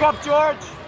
Pickup, George.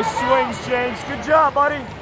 Nice swings, James. Good job, buddy.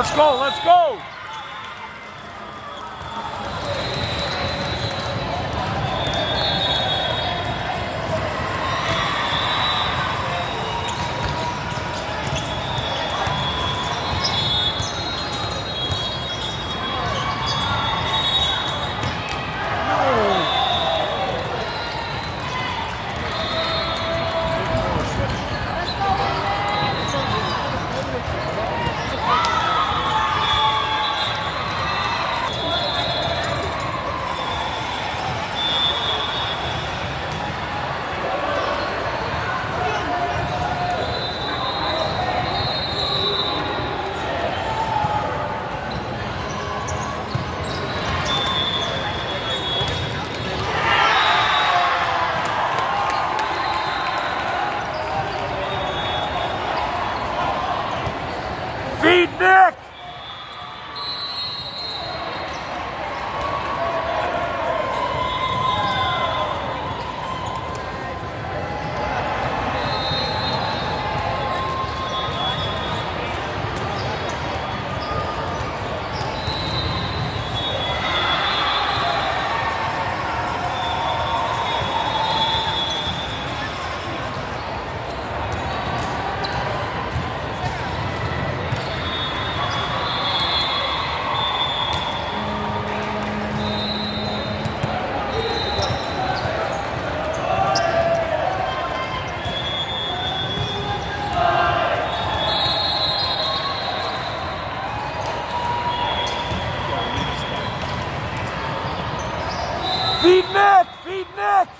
Let's go, let's go. Feed Nick! Feed Nick!